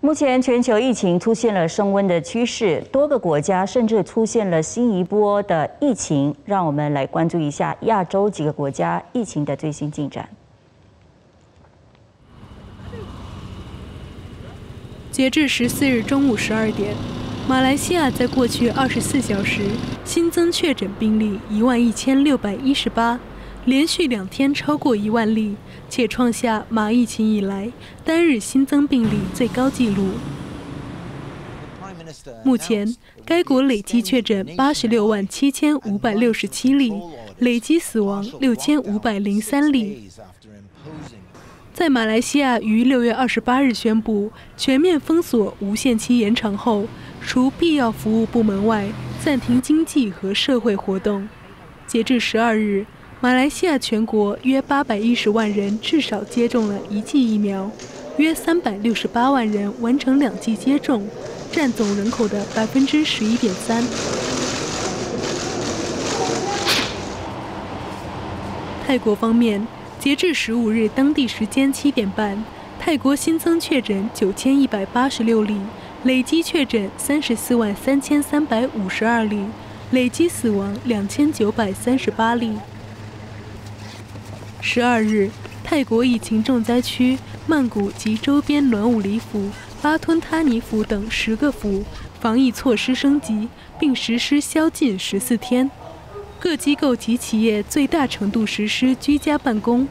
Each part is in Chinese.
目前全球疫情出现了升温的趋势，多个国家甚至出现了新一波的疫情。让我们来关注一下亚洲几个国家疫情的最新进展。截至十四日中午十二点，马来西亚在过去二十四小时新增确诊病例一万一千六百一十八，连续两天超过一万例。且创下马疫情以来单日新增病例最高纪录。目前，该国累计确诊八十六万七千五百六十七例，累计死亡六千五百零三例。在马来西亚于六月二十八日宣布全面封锁无限期延长后，除必要服务部门外，暂停经济和社会活动。截至十二日。马来西亚全国约八百一十万人至少接种了一剂疫苗，约三百六十八万人完成两剂接种，占总人口的百分之十一点三。泰国方面，截至十五日当地时间七点半，泰国新增确诊九千一百八十六例，累计确诊三十四万三千三百五十二例，累计死亡两千九百三十八例。十二日，泰国疫情重灾区曼谷及周边伦武里府、巴吞他尼府等十个府防疫措施升级，并实施宵禁十四天。各机构及企业最大程度实施居家办公，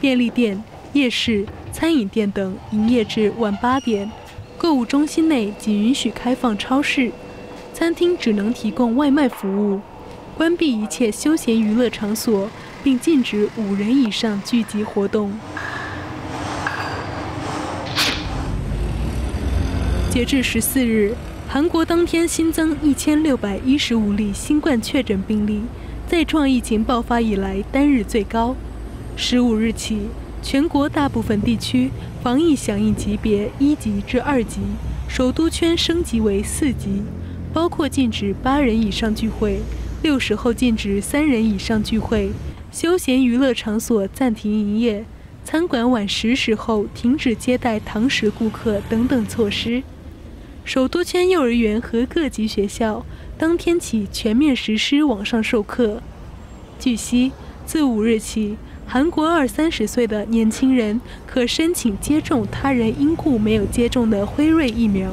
便利店、夜市、餐饮店等营业至晚八点。购物中心内仅允许开放超市，餐厅只能提供外卖服务，关闭一切休闲娱乐场所。并禁止五人以上聚集活动。截至十四日，韩国当天新增一千六百一十五例新冠确诊病例，再创疫情爆发以来单日最高。十五日起，全国大部分地区防疫响应级别一级至二级，首都圈升级为四级，包括禁止八人以上聚会，六时后禁止三人以上聚会。休闲娱乐场所暂停营业，餐馆晚十时后停止接待堂食顾客等等措施。首都圈幼儿园和各级学校当天起全面实施网上授课。据悉，自五日起，韩国二三十岁的年轻人可申请接种他人因故没有接种的辉瑞疫苗。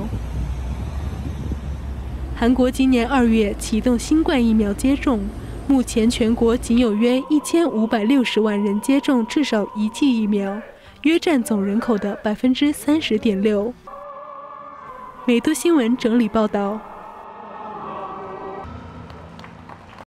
韩国今年二月启动新冠疫苗接种。目前全国仅有约一千五百六十万人接种至少一剂疫苗，约占总人口的百分之三十点六。美都新闻整理报道。